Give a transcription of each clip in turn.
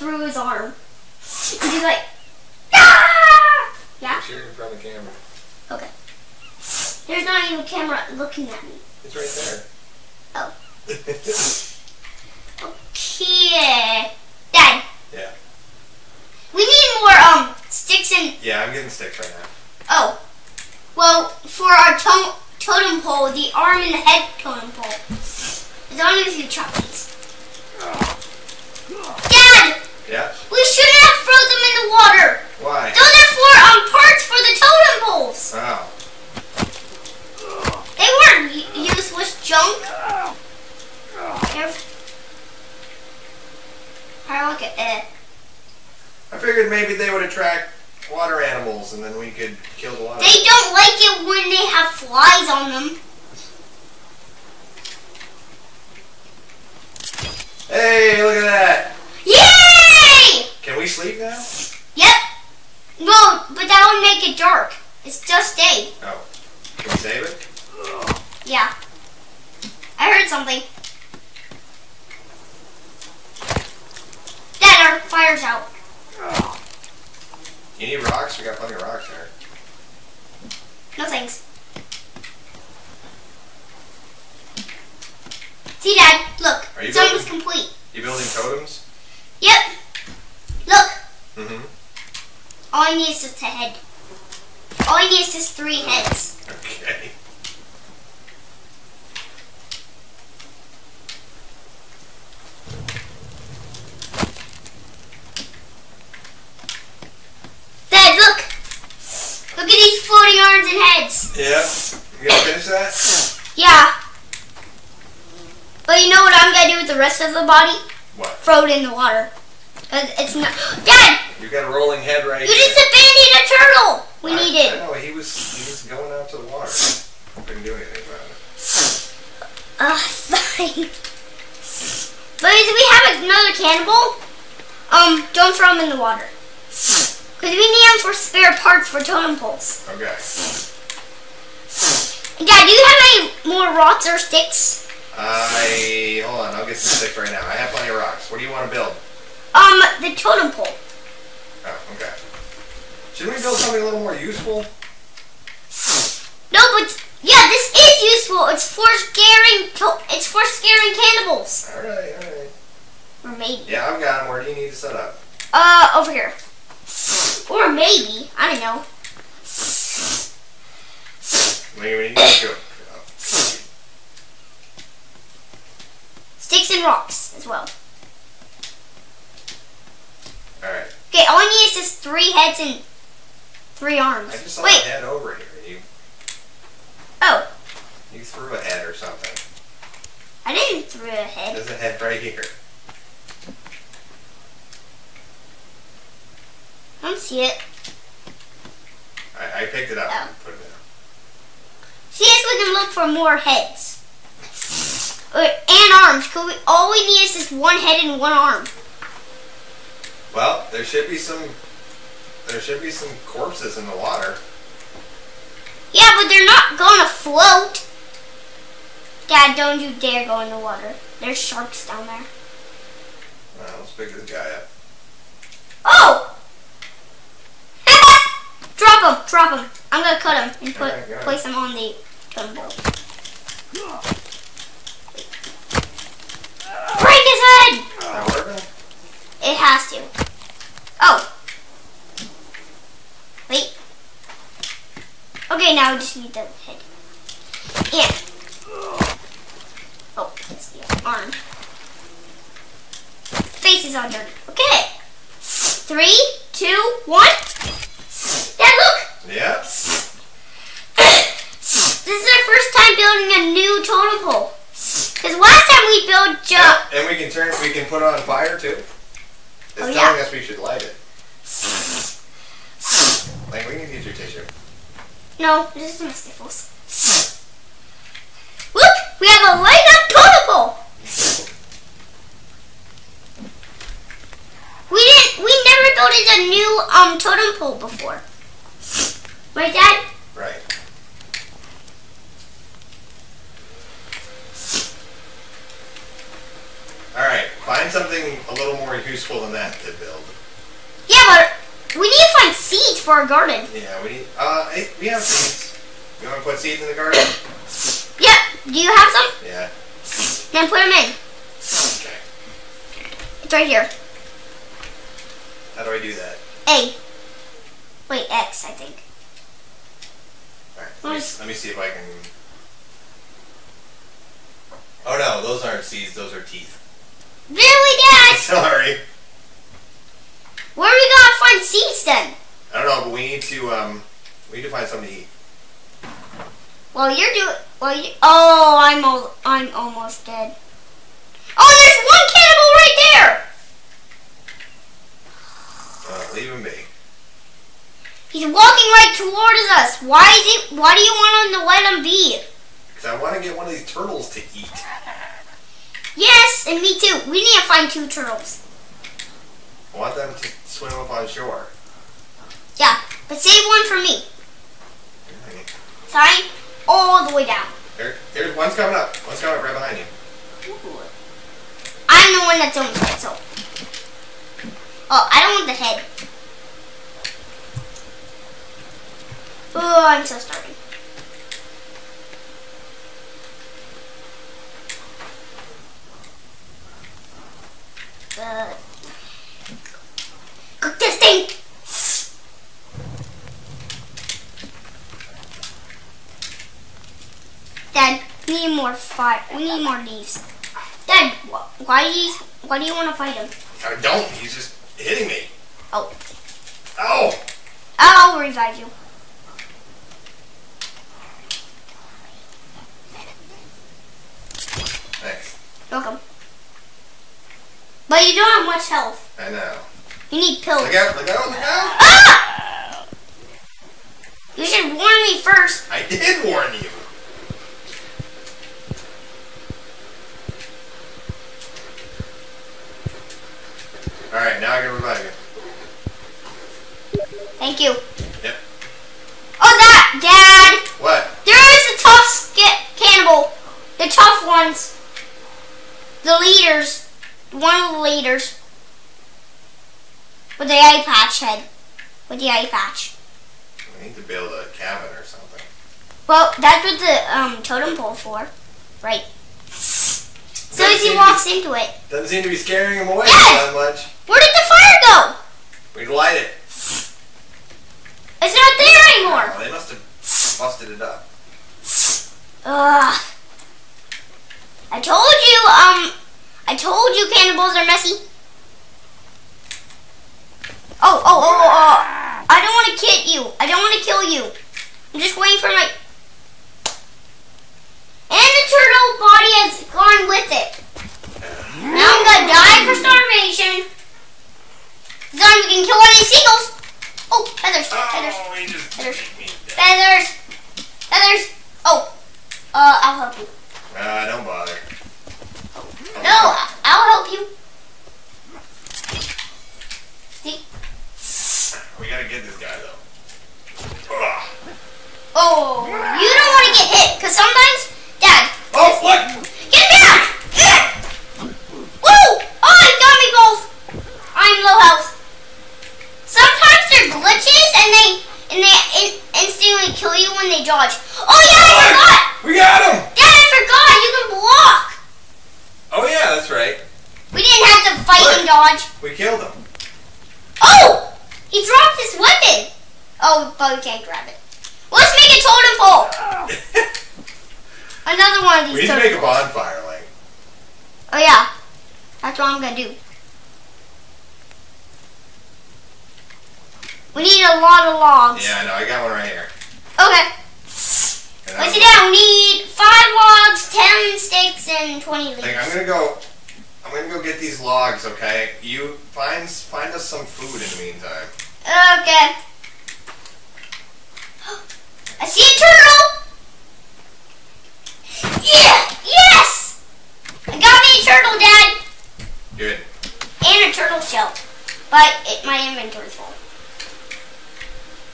through his arm. And he's like, ah! Yeah? Cheer in front of the camera. Okay. There's not even a camera looking at me. It's right there. Oh. Okay. Dad, yeah. we need more um sticks and Yeah, I'm getting sticks right now. oh. Well, for our to- totem pole, the arm and the head totem pole. As long as you chop these. Dad, Yeah. we shouldn't have thrown them in the water. Why? Those are for um parts for the totem poles. Oh. They weren't useless junk. I look at it. I figured maybe they would attract water animals and then we could kill the water. They don't like it when they have flies on them. Hey, look at that. Yay! Can we sleep now? Yep. No, but that would make it dark. It's just day. Oh. Can we save it? Yeah. I heard something. Dad, our fire's out. You need rocks? We got plenty of rocks there. No thanks. See, Dad, look. Are you It's almost building- complete. You building totems? Yep. Look. Mm-hmm. All I need is just a head. All I need is just three heads. Okay. Dad, look. Look at these floating arms and heads. Yeah. You gonna finish that? Yeah. But you know what I'm gonna do with the rest of the body? What? Throw it in the water. It's not. Dad, You got a rolling head right you here. just abandoned a turtle. We I- need I it. know, he was he was going out to the water. Couldn't do anything about it. Uh, fine. But if we have another cannibal, um, don't throw him in the water. Because we need them for spare parts for totem poles. Okay. Dad, do you have any more rocks or sticks? I hold on, I'll get some sticks right now. I have plenty of rocks. What do you want to build? Um, the totem pole. Oh, okay. Shouldn't we build something a little more useful? No, but yeah, this is useful. It's for scaring. To- it's for scaring cannibals. All right, all right. Or maybe. Yeah, I've got 'em. Where do you need to set up? Uh, over here. Or maybe. I don't know. Do you need to go? Sticks and rocks as well. All right. Okay, all I need is just three heads and three arms. I just saw Wait. a head over here. You Oh, you threw a head or something. I didn't throw a head. There's a head right here. I don't see it. I, I picked it up Oh. and put it there. See if we can look for more heads. And arms. all we need is just one head and one arm. Well, there should be some. There should be some corpses in the water. Yeah, but they're not gonna float. Dad, don't you dare go in the water. There's sharks down there. Well, let's pick this guy up. Oh! drop him, drop him. I'm gonna cut him and put it. place him on the totem pole. Break his head! It has to. Oh. Wait. Okay, now we just need the head. Yeah. Oh, that's the arm. Face is dirty. Okay. Three, two, one. Dad, look. Yeah. This is our first time building a new totem pole. Because last time we built Yeah, jump. and we can turn. We can put it on fire too. It's Oh, telling yeah. us we should light it. Like we can use your tissue. No, this is my sniffles. Look, we have a light up totem pole. We didn't. We never built a new um totem pole before. Right, Dad? Right. All right. Find something a little more useful than that to build. Yeah, but we need to find seeds for our garden. Yeah, we need. Uh, we have seeds. You want to put seeds in the garden? Yeah. Do you have some? Yeah. Then put them in. Okay. It's right here. How do I do that? A. Wait, X, I think. All right. Let me, let me see if I can. Oh no, those aren't seeds. Those are teeth. Really, Dad? Sorry. Where are we gonna find seeds then? I don't know, but we need to um, we need to find something to eat. Well, you're doing. Well, you, oh, I'm al- I'm almost dead. Oh, there's one cannibal right there. Uh, leave him be. He's walking right towards us. Why is it? Why do you want him to let him be? Because I want to get one of these turtles to eat. Yes, and me too. We need to find two turtles. I want them to swim up on shore. Yeah, but save one for me. Okay. Sorry, all the way down. There, there's one's coming up. One's coming up right behind you. I'm the one that's on the so. Oh, I don't want the head. Oh, I'm so starving. Uh, Dad, we need more fire. We need more leaves. Dad, wh- why do you why do you want to fight him? I don't. He's just hitting me. Oh, Oh! I'll revive you. Thanks. Welcome. But you don't have much health. I know. You need pills. Look out! Look out! Look out! Ah! You should warn me first. I did warn you. All right, now I can revive you. Thank you. Yep. Oh, that, Dad. What? There is a tough sk- cannibal. The tough ones. The leaders. One of the leaders. With the head. With the eye patch. We need to build a cabin or something. Well, that's what the um, totem pole for. Right. So Doesn't as he walks into it. Doesn't seem to be scaring him away Yeah. that much. Where did the fire go? We'd light it. It's not there anymore. Oh, they must have busted it up. Ugh. I told you, um, I told you cannibals are messy. Oh, oh, oh, oh, oh. I don't want to hit you. I don't want to kill you. I'm just waiting for my... And the turtle body has gone with it. Now I'm gonna die for starvation. Then we can kill one of these seagulls. Oh, feathers, feathers. Oh, Feathers. down. Feathers. Feathers. Oh. Uh, I'll help you. Ah, don't bother. No, I'll help you. See? We gotta get this guy though. Oh, you don't want to get hit, because sometimes, Dad, Oh, look! get back! Woo! Oh, he got me both. I'm low health. Sometimes they're glitches, and they and they in, instantly kill you when they dodge. Oh yeah, I forgot! We got him! Dad, I forgot. You can block. Oh yeah, that's right. We didn't have to fight and dodge. We killed him. Oh! He dropped his weapon! Oh, but we can't grab it. Let's make a totem pole! Another one of we these need to totem make a bonfire, like. Oh yeah. That's what I'm gonna do. We need a lot of logs. Yeah, I know. I got one right here. Okay. And I'm- sit down. We need five logs, ten sticks, and twenty leaves. Like, I'm gonna go. I'm gonna go get these logs. Okay, you find find us some food in the meantime. Okay. I see a turtle. Yeah. Yes. I got me a turtle, Dad, Good. and a turtle shell. But it, my inventory's full.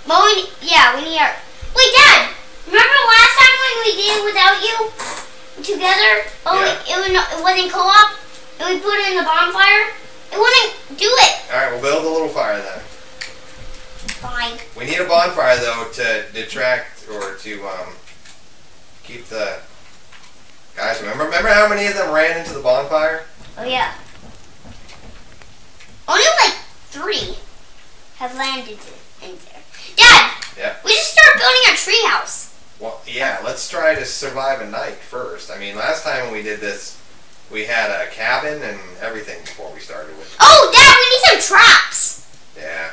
But we, yeah, we need our. Wait, Dad. Remember last time when we did it without you together? Oh, Yeah. it, it wasn't co-op. And we put it in the bonfire. It wouldn't do it. All right, we'll build a little fire then. Fine. We need a bonfire though to detract or to um, keep the guys. Remember, remember how many of them ran into the bonfire? Oh yeah. Only like three have landed in there. Dad. Yeah. We should start building our treehouse. Well, yeah. Let's try to survive a night first. I mean, last time we did this, we had a cabin and everything before we started with. Oh, Dad, we need some traps. Yeah.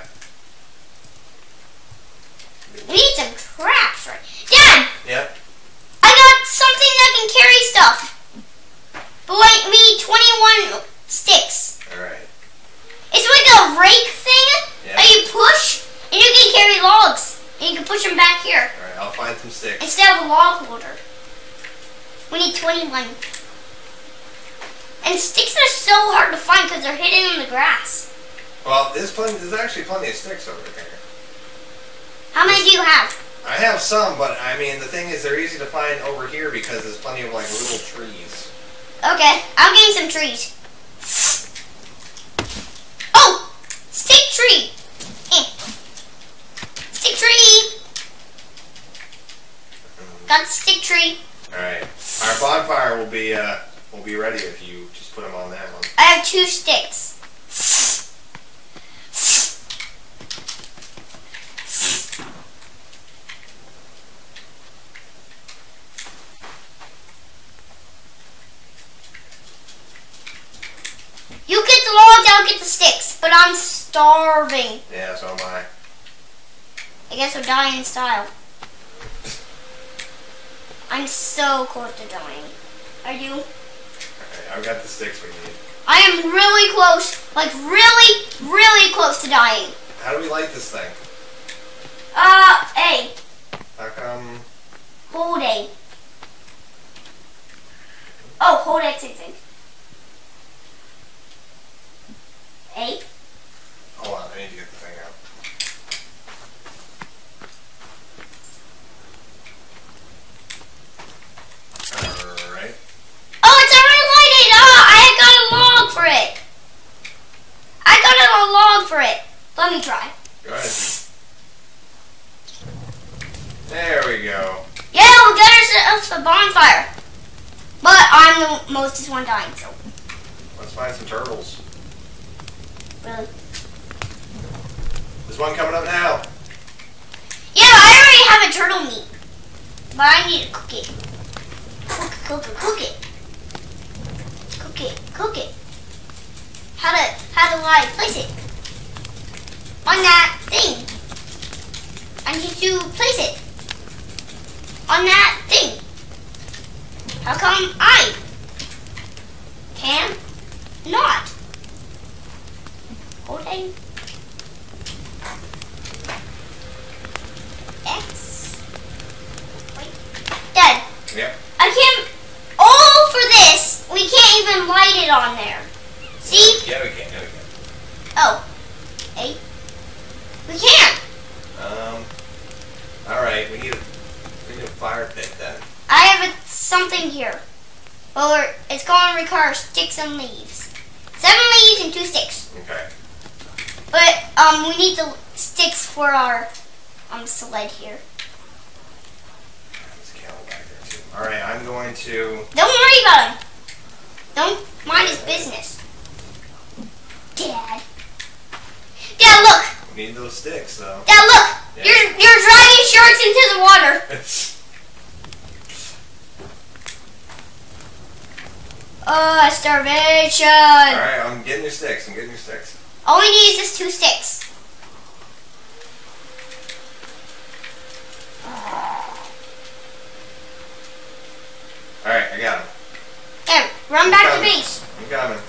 We need some traps, right? Dad, Yep. Got something that can carry stuff. But we need 21 sticks. All right. It's like a rake thing Yeah. that you push, and you can carry logs. And you can push them back here. All right. I'll find some sticks. instead of a log holder. We need 21. And sticks are so hard to find because they're hidden in the grass. Well, there's plenty. There's actually plenty of sticks over here. How many do you have? I have some, but I mean, the thing is, they're easy to find over here because there's plenty of like little trees. Okay, I'm getting some trees. Oh! Stick tree! Eh. Stick tree! Got stick tree. All right. Our bonfire will be uh will be ready if you just put them on that one. I have two sticks. You get the logs, I'll get the sticks, but I'm starving. Yeah, so am I. I guess we'll die in style. I'm so close to dying. Are you? Right, I've got the sticks we need. I am really close, like really, really close to dying. How do we light this thing? Uh, A, How come? hold A. Oh, hold X, I think. A. Hold on, I need to get the thing out. All right. Oh, it's already lighted! Oh, I got a log for it. I got a log for it. Let me try. Go ahead. There we go. Yeah, we got ourselves a bonfire. But I'm the mostest one dying, so Let's find some turtles. really. There's one coming up now. Yeah, I already have a turtle meat. But I need to cook it. Cook, it, cook it, cook it. Cook it, cook it. How to, how do I place it? On that thing. I need to place it. On that thing. How come I can not? Holding X. Wait. Yep. I can't. All for this, we can't even light it on there. See? Yeah, we can. Yeah, we can. Oh. Hey. We can't. Um. All right. We need a we need a fire pit then. I have a, something here. Well, we're, it's going to require sticks and leaves. Seven leaves and two sticks. Okay. But um, we need the sticks for our um sled here. There's a camel back there too. All right. I'm going to. Don't worry about him. Don't mind his business. Dad. Dad, look. We need those sticks though. Dad, look. Yeah. You're you're driving sharks into the water. Uh, starvation. All right. I'm getting your sticks. I'm getting your sticks. All we need is just two sticks. Alright, I got him. Run back to base. I'm coming.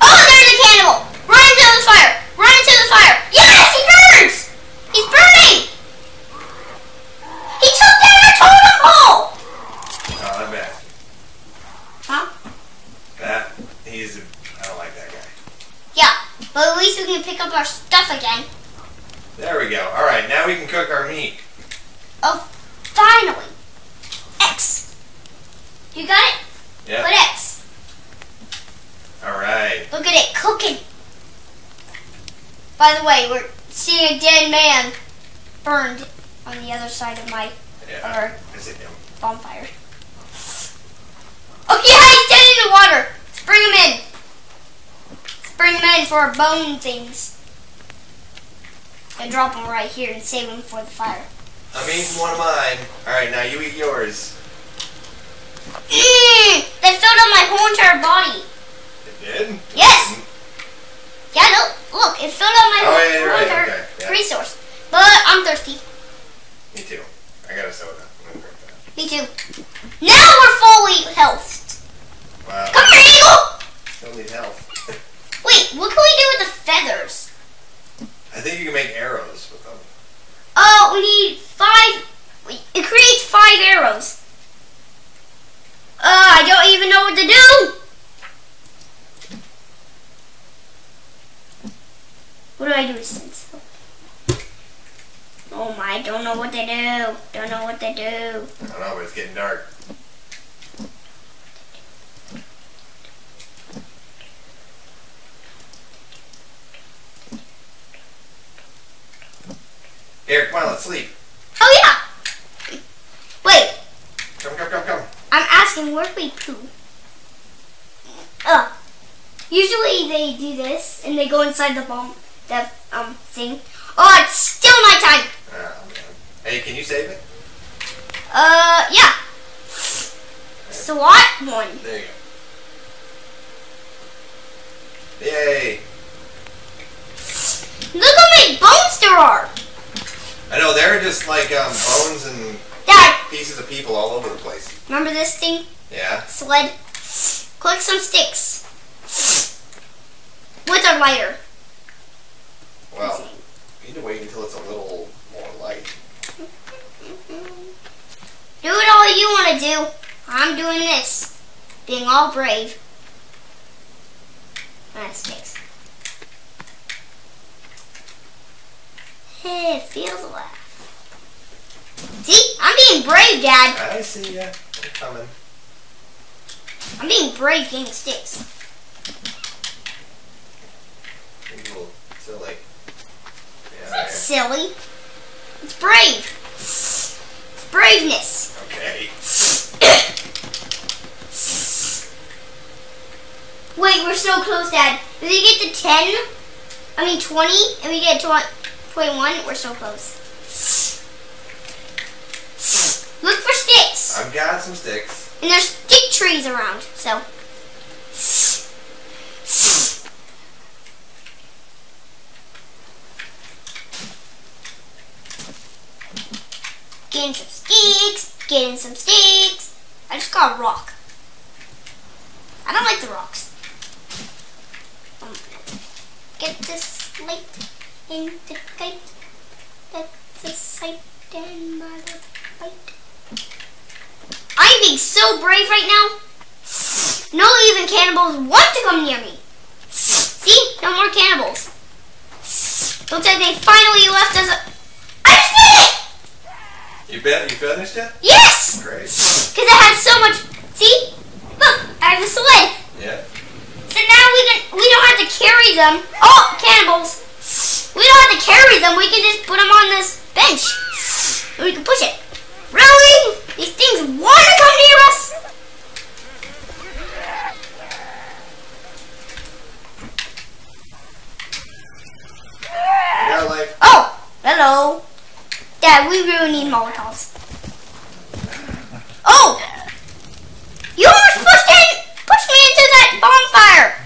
Oh, there's a cannibal! Run into the fire! Run into the fire! Yes, he burns! He's burning! He took down our totem pole! Oh, that bad. Huh? That, he's, I don't like that guy. Yeah, but at least we can pick up our stuff again. There we go. Alright, now we can cook our meat. Oh, finally. X. You got it? Yep. Put X. Alright. Look at it cooking. By the way, we're seeing a dead man burned on the other side of my Yeah. or Is it him? bonfire. Oh yeah, he's dead in the water. Let's bring him in. Let's bring him in for our bone things. And drop him right here and save him for the fire. I'm eating one of mine. Alright, now you eat yours. Mmm, that filled up my whole entire body. It did? Yes. Yeah, no, look, it filled up my Oh, whole, yeah, right, okay, yeah. resource. But I'm thirsty. Me too. I got a soda. I'm gonna drink that. Me too. Now we're fully healthed. Wow. Come here, Eagle. Still need health. Wait, what can we do with the feathers? I think you can make arrows with them. Oh, we need five. wait, It creates five arrows. Uh, I don't even know what to do. What do I do with stencil? Oh my, don't know what to do. Don't know what to do. I don't know, but it's getting dark. Come on, let's sleep. Oh yeah. Wait, Come, come, come, come. I'm asking where we poo? Uh, usually they do this and they go inside the bomb, the um thing. Oh, it's still nighttime. Oh, man. Hey, can you save it? Uh, yeah. SWAT one. There you go. Yay. Look how many bones there are. I know, they're just like um, bones and Dad, pieces of people all over the place. remember this thing? Yeah? Sled. Collect some sticks. With a lighter. Well, we need to wait until it's a little more light. Do it all you want to do. I'm doing this. Being all brave. Ah, sticks. Hey, feel the laugh. See? I'm being brave, Dad. I see ya. I'm coming. I'm being brave getting sticks. Little silly. Yeah, That's there. silly. It's brave. It's braveness. Okay. Wait, we're so close, Dad. If we get to 10, I mean 20, and we get to 21, we're so close. Look for sticks. I've got some sticks. And there's stick trees around, so. Getting some sticks, getting some sticks. I just got a rock. I don't like the rocks. Um, Get this light in the kite. That's a sight and bite. I'm being so brave right now. No even cannibals want to come near me. See? No more cannibals. Looks like they finally left us. A- I just did it! You bet you finished it? Yes! Great. Because I had so much. See? Look, I have a sled. Yeah. So now we can. We don't have to carry them. Oh, cannibals! We don't have to carry them. We can just put them on this bench. And we can push it. Really? These things want to come near us? Oh, hello. Dad, we really need Molotovs. Oh! You almost pushed in, pushed me into that bonfire.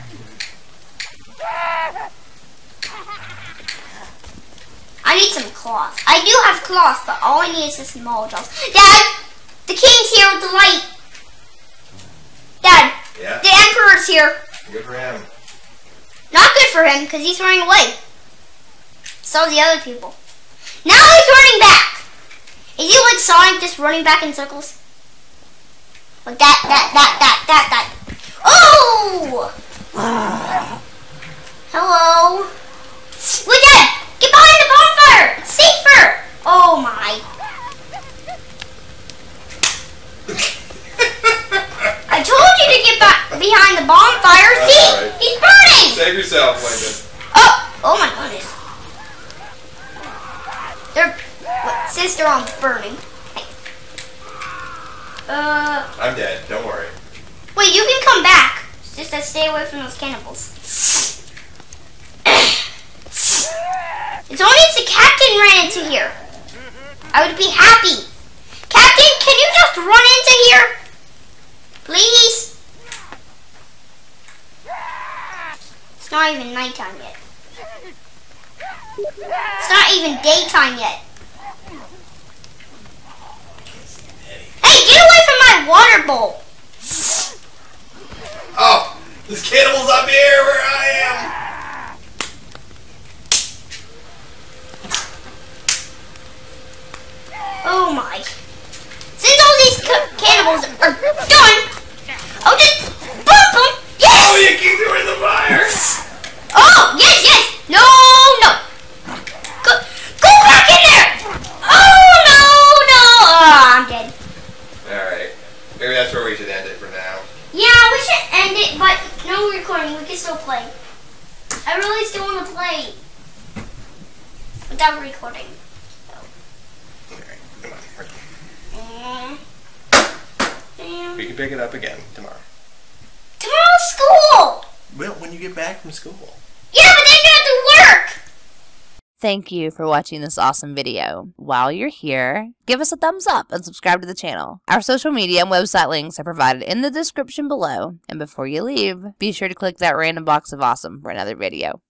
I need some cloth. I do have cloth, but all I need is just Molotovs. Dad, the king's here with the light. Dad, Yeah. the Emperor's here. Good for him. Not good for him because he's running away. So the other people. Now he's running back. Is he like Sonic just running back in circles? Like that, that, that, that, that, that. Oh! Hello. Look at Get behind the bonfire! It's safer! Oh my. I told you to get back behind the bonfire. That's See? right. He's burning! Save yourself, Lincoln. Oh! Oh my goodness. They're what, says they're on burning. Hey. Uh I'm dead. Don't worry. wait, you can come back. It's just that stay away from those cannibals. it's only if the captain ran into here. I would be happy. Captain, can you just run into here? Please? It's not even nighttime yet. It's not even daytime yet. Hey, get away from my water bowl! Oh! There's cannibals up here where I am! Oh my. Since all these cannibals are done, I'll just! Oh, Yes! you keep doing the fire! Oh, yes, yes! No, no! Go, go back in there! Oh, no, no! Oh, I'm dead. Alright. Maybe that's where we should end it for now. Yeah, we should end it, but no recording. We can still play. I really still want to play without recording. Alright, come on. Mm. Damn. We can pick it up again tomorrow. Tomorrow's school! Well, when you get back from school. Yeah, but then you have to work! Thank you for watching this awesome video. While you're here, give us a thumbs up and subscribe to the channel. Our social media and website links are provided in the description below. And before you leave, be sure to click that random box of awesome for another video.